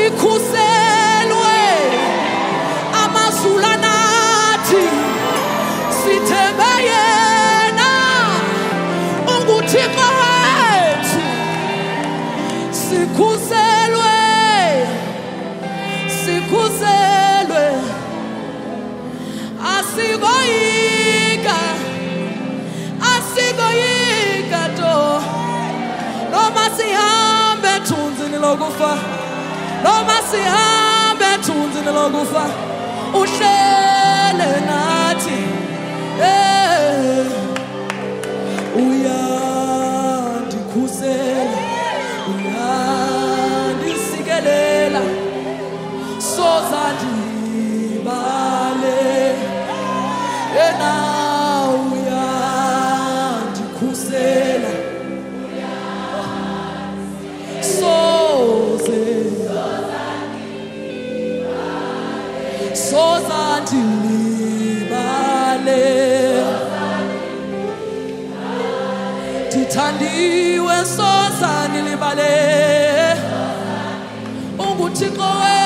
sikhuselwe. Amazula nathi sithembe yena unguthixo wethu. Sikhuselwe sikhuselwe. Asikoyika asikoyika to. Noma sihambe ethunzini lokufa noma sihambe ethunzini lokufa uhlele ndithandiwe sozandilibale unguthixo wethu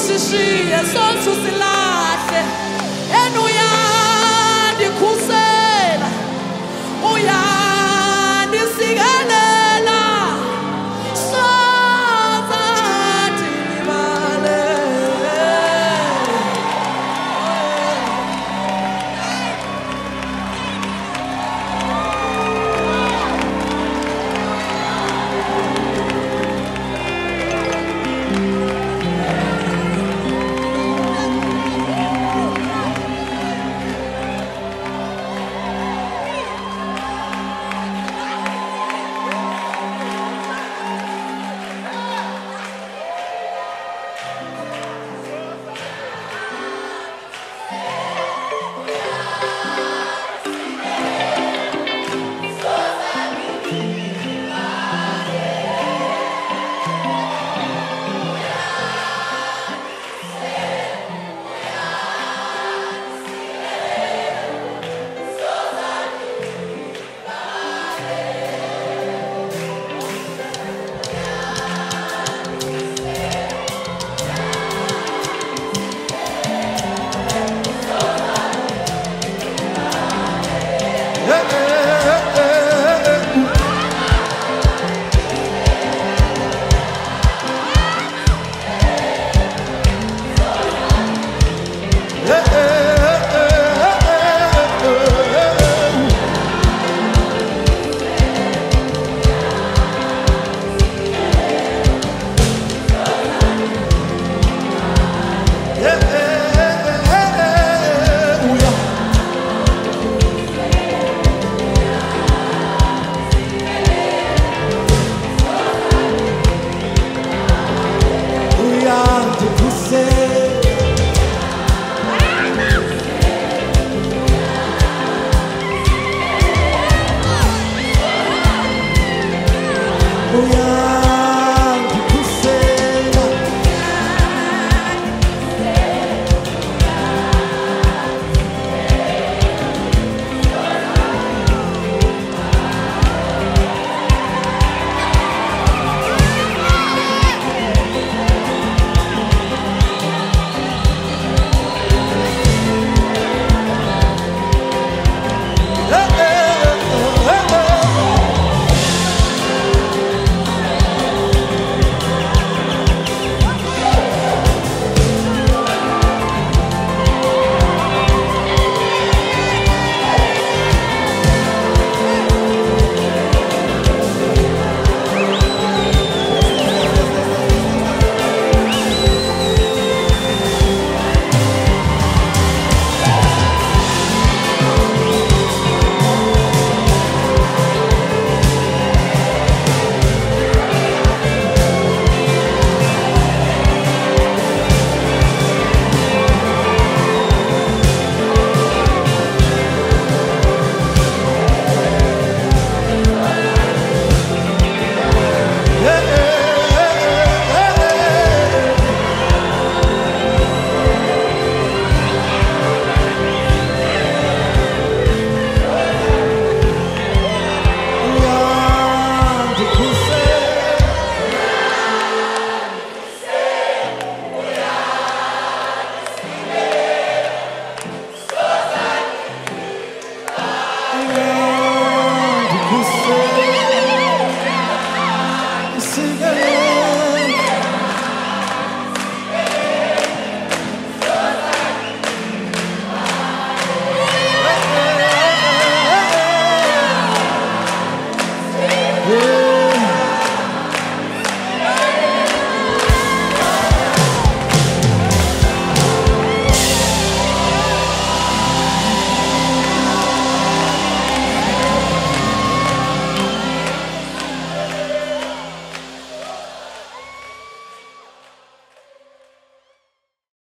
sosusishiye sosusilahle. Yena uyandikhusela